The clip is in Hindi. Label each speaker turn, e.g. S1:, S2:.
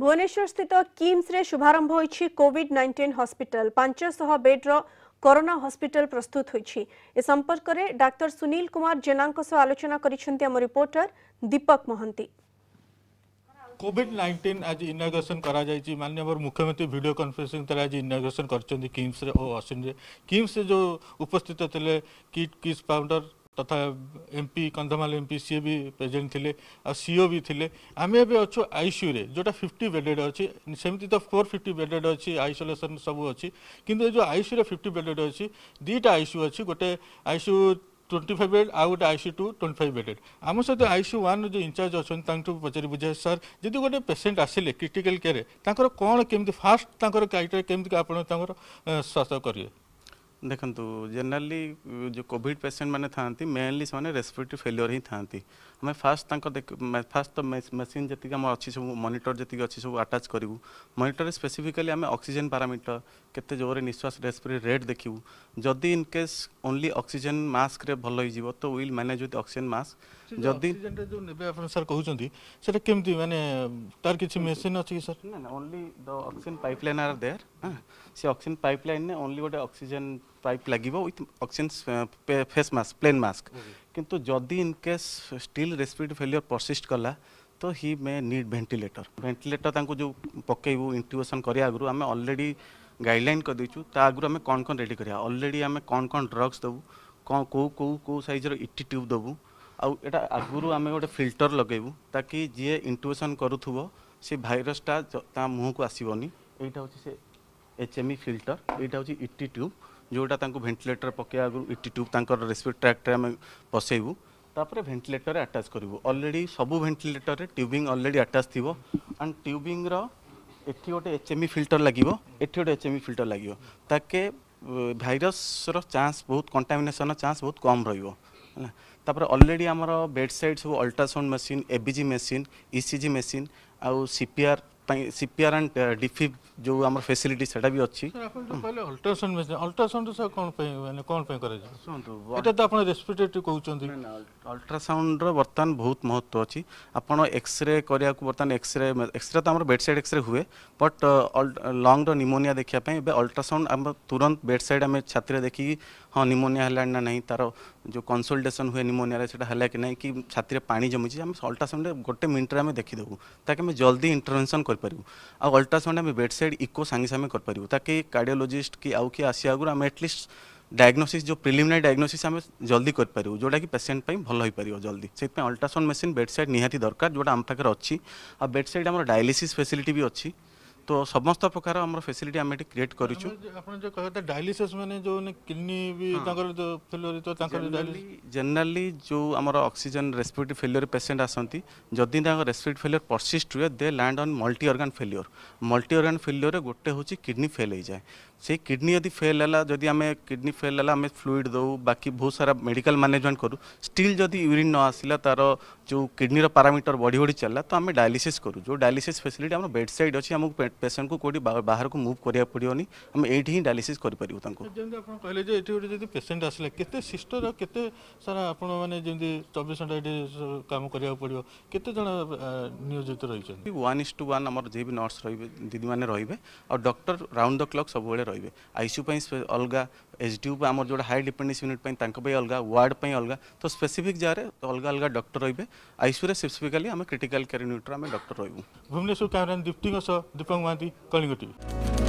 S1: ଭୁବନେଶ୍ୱର ସ୍ଥିତ କିମ୍ସରେ ଶୁଭାରମ୍ଭ ହୋଇଛି କୋଭିଡ୍ ନାଇଣ୍ଟିନ୍ ହସ୍ପିଟାଲ ପାଞ୍ଚଶହ ବେଡ୍ର କରୋନା ହସ୍ପିଟାଲ ପ୍ରସ୍ତୁତ ହୋଇଛି ଏ ସମ୍ପର୍କରେ ଡାକ୍ତର ସୁନୀଲ କୁମାର ଜେନାଙ୍କ ସହ ଆଲୋଚନା କରିଛନ୍ତି ଆମ reporter Deepak Mohanty
S2: covid nineteen ଆଜି ଇନାଗ୍ରେସନ୍ କରାଯାଇଛି ମାନ୍ୟବର ମୁଖ୍ୟମନ୍ତ୍ରୀ ଭିଡ଼ିଓ କନଫରେନ୍ସିଂ ଦ୍ୱାରା ଆଜି ଇନାଗ୍ରେସନ୍ କରିଛନ୍ତି କିମ୍ସରେ ଓ ଅଶ୍ୱିନରେ କିମ୍ସରେ ଯେଉଁ ଉପସ୍ଥିତ ଥିଲେ କିଟ୍ କିସ୍ ପାଉଣ୍ଡର তথা MP Kandhamal MP C B present থিলে আর সিও বি থিলে আমি এবে অছু আইসিউরে যেটা ফিফটি বেডেড অছি সেমতি তো ফোর ফিফটি বেডেড অছি আইসোলেসন সবু অছি কিন্তু এই যে আইসিউরে ফিফটি বেডেড অছি দুইটা আইসিউ অছি গোটে আইসিউ ଟ୍ୱେଣ୍ଟି ଫାଇଭ୍ ବେଡ୍ ଆଉ ଗୋଟେ ICU two twenty five bed ଆମ ସହିତ ଆଇସିୟୁ ୱାନ୍ର ଯେଉଁ ଇନଚାର୍ଜ ଅଛନ୍ତି ତାଙ୍କଠୁ ପଚାରି ବୁଝିବା ସାର୍ ଯଦି ଗୋଟେ ପେସେଣ୍ଟ ଆସିଲେ କ୍ରିଟିକାଲ୍ କେୟାର ତାଙ୍କର କ'ଣ କେମିତି ଫାଷ୍ଟ ତାଙ୍କର କ୍ରାଇଟେରିଆ କେମିତି ଆପଣ ତାଙ୍କର ସ୍ୱାସ୍ଥ୍ୟ କରିବେ
S3: ଦେଖନ୍ତୁ ଜେନେରାଲି ଯେଉଁ କୋଭିଡ଼ ପେସେଣ୍ଟ ମାନେ ଥାଆନ୍ତି ମେନଲି ସେମାନେ ରେସ୍ପିରେଟୋରୀ ଫେଲିଓର ହିଁ ଥାଆନ୍ତି ଆମେ ଫାଷ୍ଟ ତାଙ୍କ ଫାଷ୍ଟ ତ ମେସିନ୍ ଯେତିକି ଆମର ଅଛି ସବୁ ମନିଟର ଯେତିକି ଅଛି ସବୁ ଆଟାଚ୍ କରିବୁ ମନିଟରରେ ସ୍ପେସିଫିକାଲି ଆମେ ଅକ୍ସିଜେନ୍ ପାରାମିଟର କେତେ ଜୋରରେ ନିଶ୍ୱାସ ରେସ୍ପିରେଟୋରୀ ରେଟ୍ ଦେଖିବୁ ଯଦି ଇନ୍ କେସ୍ ଓନ୍ଲି ଅକ୍ସିଜେନ୍ ମାସ୍କରେ ଭଲ ହେଇଯିବ ତ will manage with oxygen mask ଯଦି
S2: ଯେଉଁ ନେବେ ଆପଣ ସାର୍ କହୁଛନ୍ତି ସେଟା କେମିତି ମାନେ ତାର କିଛି ମେସିନ୍ ଅଛି କି ସାର୍
S3: ନା only the oxygen pipeline are there ସେ ଅକ୍ସିଜେନ୍ ପାଇପ୍ ଲାଇନ୍ରେ ଓନ୍ଲି ଗୋଟେ ଅକ୍ସିଜେନ୍ ପାଇପ୍ ଲାଗିବ with oxygen face mask plain mask କିନ୍ତୁ ଯଦି in case still respiratory failure persist କଲା ତ he may need ventilator ventilator ତାଙ୍କୁ ଯେଉଁ ପକେଇବୁ ଇଣ୍ଟ୍ୟୁସନ୍ କରିବା ଆଗରୁ ଆମେ ଅଲରେଡ଼ି ଗାଇଡ଼ଲାଇନ୍ କରିଦେଇଛୁ ତା ଆଗରୁ ଆମେ କ'ଣ କ'ଣ ରେଡ଼ି କରିବା ଅଲରେଡ଼ି ଆମେ କ'ଣ କ'ଣ ଡ୍ରଗ୍ସ ଦେବୁ କ'ଣ କେଉଁ କେଉଁ କେଉଁ ସାଇଜ୍ର ଇଟି ଟ୍ୟୁବ୍ ଦେବୁ ଆଉ ଏଇଟା ଆଗରୁ ଆମେ ଗୋଟେ ଫିଲ୍ଟର ଲଗେଇବୁ ତାକି ଯିଏ ଇଣ୍ଟ୍ୟୁସନ୍ କରୁଥିବ ସେ ଭାଇରସଟା ତା ମୁହଁକୁ ଆସିବନି ଏଇଟା ହେଉଛି ସେ ଏଚ୍ଏମ୍ଇ ଫିଲ୍ଟର ଏଇଟା ହେଉଛି ଇଟି ଟ୍ୟୁବ୍ ଯେଉଁଟା ତାଙ୍କୁ ଭେଣ୍ଟିଲେଟର ପକାଇବା ଆଗରୁ ଇଟି ଟ୍ୟୁବ୍ ତାଙ୍କର ରେସ୍ପି ଟ୍ରାକ୍ଟରେ ଆମେ ପସେଇବୁ ତାପରେ ଭେଣ୍ଟିଲେଟରରେ ଆଟାଚ୍ କରିବୁ ଅଲରେଡ଼ି ସବୁ ଭେଣ୍ଟିଲେଟରରେ ଟ୍ୟୁବିଂ ଅଲରେଡ଼ି ଆଟାଚ୍ ଥିବ ଆଣ୍ଡ ଟ୍ୟୁବିଂର ଏଠି ଗୋଟେ ଏଚ୍ଏମ୍ଇ ଫିଲ୍ଟର ଲାଗିବ ଏଠି ଗୋଟେ ଏଚ୍ଏମ୍ଇ ଫିଲ୍ଟର ଲାଗିବ ତାକେ ଭାଇରସର ଚାନ୍ସ ବହୁତ କଣ୍ଟାମିନେସନ୍ର ଚାନ୍ସ ବହୁତ କମ୍ ରହିବ ହେଲା ତାପରେ ଅଲରେଡ଼ି ଆମର ବେଡ୍ ସାଇଡ଼୍ ସବୁ ultrasound machine ABG machine ECG machine ଆଉ ସିପିଆର୍ सीपीआर
S2: एंड डिफिब जो आम फैसिलिटी से अच्छी अल्ट्रासाउंड मेसीन अल्ट्रासाउंड सर कौन मैंने कौन
S3: शुणु
S2: तो आप रेस्पिरेटरी कहते अल्ट्रासाउंड
S3: बर्तमान बहुत महत्व अच्छी आपड़ एक्सरे करा बर्तमान एक्सरे एक्सरे तो आम बेडसाइड एक्सरे हुए बट लंग रिमोनिया देखापी अल्ट्रासाउंड आम तुरंत बेडसाइड आम छाती देखिकी हाँ निमोनिया है ना ना तार जो कनसल्टेसन हुए निमोनिया कि ना कि छाती पा जमी आम अल्ट्रासाउंड गोटे मिनट में आम देखीदेवु ताकि आम जल्दी इंटरभेनसन कर करूँ आउ अल्ट्रासाउंड आम बेडसाइड इको सांगे सांगे करके कार्डियोलोजिस्ट कि आउ किए आस आगू आम एटलिस्ट डायग्नोसिस जो प्रिलिमिनरी डायग्नोसिस आम जल्दी करूँ जोटा कि पेसेंट भल हो पार जल्दी से अल्ट्रासाउंड मेसीन बेडसाइड निहाती दरकार जो आम पाखे अच्छी आ बेडसाइड आम डायलीसीस फैसिलिटी भी अच्छी তো সমস্ত প্রকার আমার ফ্যাসিলিটি আমি এটি ক্রিয়েট করছু আপনার যে কথা ডায়ালিসিস মানে যে কিডনি বি
S2: তাঙ্কর ফেলিওর তো তাঙ্কর ডায়ালিসিস জেনারেলি যে আমার অক্সিজেন রেসপিরেটরি ফেলিওর পেসেন্ট আসନ୍ତି যদি
S3: তাঙ্কর respiratory failure persist হুয়ে they land on multi organ failure multi organ ফেলিওরে গোটে হচ্ছে কিডনি ফেল হয়ে যায় সেই কিডনি যদি ফেল হলা যদি আমি কিডনি ফেল হলা আমি ফ্লুইড দৌ বাকি বহুত সারা মেডিকাল ম্যানেজমেন্ট করু স্টিল যদি ইউরিন ন আসিলা তার যে কিডনির পারামিটর বড়ি বড়ি চালা তো আমি ডায়ালিসিস করু যে ডায়ালিসিস ফেসিলিটি আমার বেড সাইড অছি আমি পেসেন্ট কু কোটি বাহারকু মুভ করিয়া পড়িবনি আমি এইটি হি ডায়ালিসিস করি পারিবু তাঙ্কু যেমন আপন কইলে যে এটি যদি পেসেন্ট
S2: আসিলা কেতে সিস্টার আর কেতে সারা আপন মানে যেমন 24 ঘন্টা এটি কাম করিয়া পড়িব কেতে জন নিয়োজিত রইছেন 1:1 আমার যে বি নার্স রইবে দিদি
S3: মানে রইবে আর ডক্টর রাউন্ড দ ক্লক সবুলে ରହିବେ ଆଇସିୟୁ ପାଇଁ ଅଲଗା ଏଚ୍ଡିୟୁ ଆମର ଯେଉଁଟା ହାଇ ଡିପେଣ୍ଡେନ୍ସ ୟୁନିଟ୍ ପାଇଁ ତାଙ୍କ ପାଇଁ ଅଲଗା ୱାର୍ଡ଼ ପାଇଁ ଅଲଗା ତ ସ୍ପେସିଫିକ୍ ଜାଗାରେ ଅଲଗା ଅଲଗା ଡକ୍ଟର ରହିବେ ଆଇସିୟୁରେ ସ୍ପେସିଫିକାଲି ଆମେ କ୍ରିଟିକାଲ୍ କେୟାର ୟୁନିଟ୍ର ଆମେ ଡକ୍ଟର ରହିବୁ
S2: ଭୁବନେଶ୍ୱର କ୍ୟାମେରାମ୍ୟାନ୍ ଦୀପ୍ତିଙ୍କ ସହ ଦୀପକ ମହାନ୍ତି କଳିଙ୍ଗ ଟିଭି